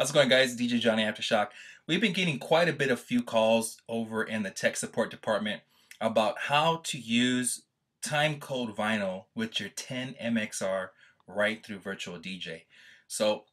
How's it going guys? DJ Johnny Aftershock. We've been getting quite a bit of few calls over in the tech support department about how to use timecode vinyl with your 10MXR right through Virtual DJ. So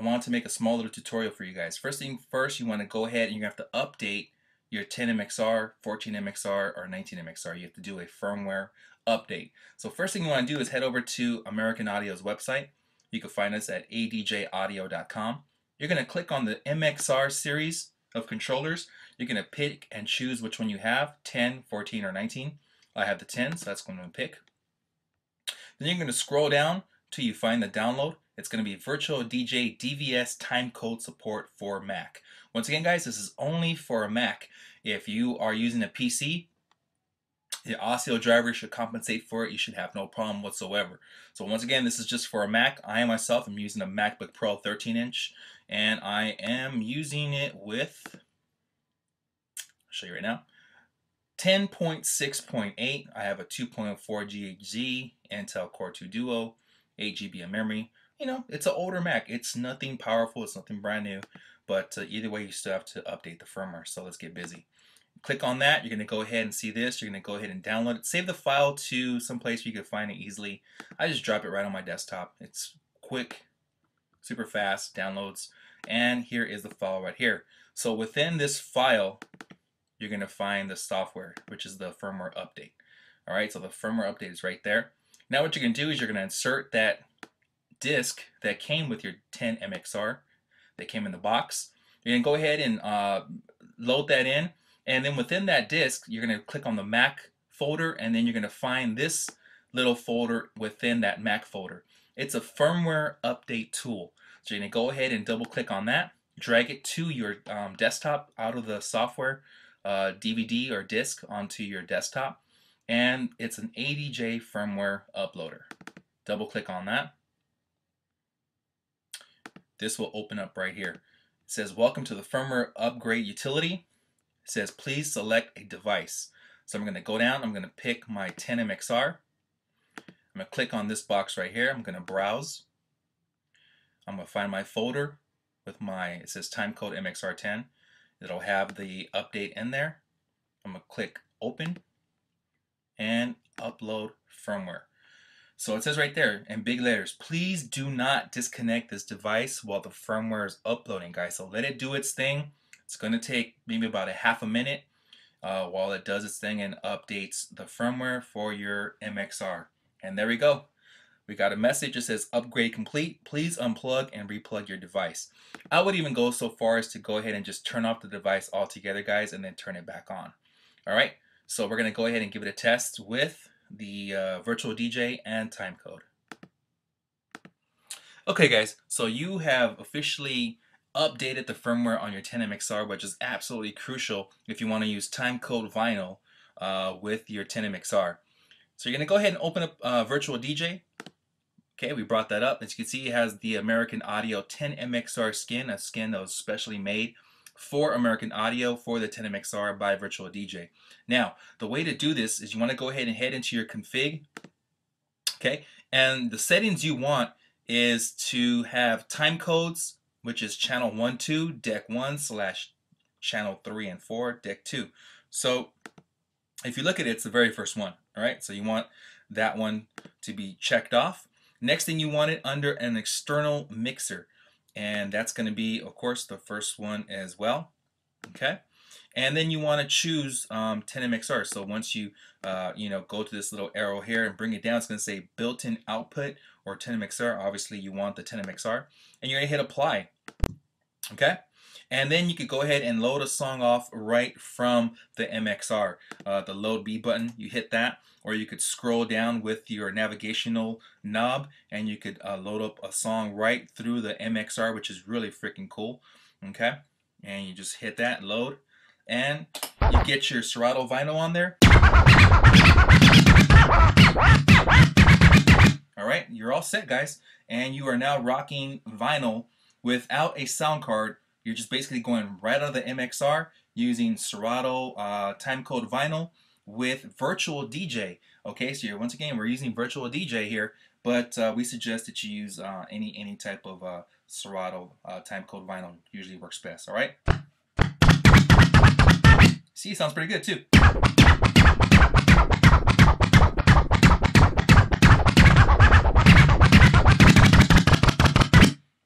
I want to make a small little tutorial for you guys. First thing first, you want to go ahead and you have to update your 10MXR, 14MXR, or 19MXR. You have to do a firmware update. So first thing you want to do is head over to American Audio's website. You can find us at adjaudio.com. You're going to click on the MXR series of controllers. You're going to pick and choose which one you have, 10, 14, or 19. I have the 10, so that's going to pick. Then you're going to scroll down till you find the download. It's going to be Virtual DJ DVS timecode support for Mac. Once again, guys, this is only for a Mac. If you are using a PC, the ASIO driver should compensate for it. You should have no problem whatsoever. So once again, this is just for a Mac. I myself am using a MacBook Pro 13 inch and I am using it with, I'll show you right now, 10.6.8. I have a 2.4 GHz Intel Core 2 Duo, 8 GB of memory. You know, it's an older Mac. It's nothing powerful. It's nothing brand new. But uh, either way, you still have to update the firmware. So let's get busy. Click on that. You're going to go ahead and see this. You're going to go ahead and download it. Save the file to some place where you can find it easily. I just drop it right on my desktop. It's quick, super fast, downloads. And here is the file right here. So within this file, you're going to find the software, which is the firmware update. All right, so the firmware update is right there. Now what you're going to do is you're going to insert that disk that came with your 10 MXR that came in the box. You're going to go ahead and uh, load that in. And then within that disk, you're going to click on the Mac folder, and then you're going to find this little folder within that Mac folder. It's a firmware update tool. So you're going to go ahead and double click on that, drag it to your um, desktop out of the software uh, DVD or disk onto your desktop, and it's an ADJ firmware uploader. Double click on that. This will open up right here. It says, welcome to the firmware upgrade utility. It says, please select a device. So I'm going to go down, I'm going to pick my 10MXR. I'm going to click on this box right here. I'm going to browse. I'm going to find my folder with my, it says timecode MXR10. It'll have the update in there. I'm going to click open and upload firmware. So it says right there in big letters, please do not disconnect this device while the firmware is uploading, guys. So let it do its thing. It's going to take maybe about a half a minute uh, while it does its thing and updates the firmware for your MXR. And there we go. We got a message that says upgrade complete. Please unplug and replug your device. I would even go so far as to go ahead and just turn off the device altogether, guys, and then turn it back on. All right, so we're going to go ahead and give it a test with the uh, virtual DJ and timecode. Okay, guys, so you have officially updated the firmware on your 10MXR, which is absolutely crucial if you want to use timecode vinyl uh, with your 10MXR. So you're going to go ahead and open up uh, Virtual DJ. Okay, we brought that up. As you can see, it has the American Audio 10MXR skin, a skin that was specially made for American Audio for the 10MXR by Virtual DJ. Now, the way to do this is you want to go ahead and head into your config. Okay, and the settings you want is to have time codes, which is channel 1, 2, deck 1 slash channel 3 and 4, deck 2. So if you look at it, it's the very first one. All right, so you want that one to be checked off. Next thing you want it under an external mixer and that's going to be of course the first one as well okay and then you want to choose um, 10MXR so once you uh, you know go to this little arrow here and bring it down it's going to say built-in output or 10MXR obviously you want the 10MXR and you're going to hit apply okay and then you could go ahead and load a song off right from the MXR. Uh, the load B button, you hit that, or you could scroll down with your navigational knob and you could uh, load up a song right through the MXR, which is really freaking cool. Okay, and you just hit that, load, and you get your Serato vinyl on there. All right, you're all set, guys, and you are now rocking vinyl without a sound card you're just basically going right out of the MXR using Serato uh, timecode vinyl with Virtual DJ. Okay, so once again, we're using Virtual DJ here, but uh, we suggest that you use uh, any any type of uh, Serato uh, timecode vinyl. Usually works best. All right. See, sounds pretty good too.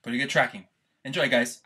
Pretty good tracking. Enjoy, guys.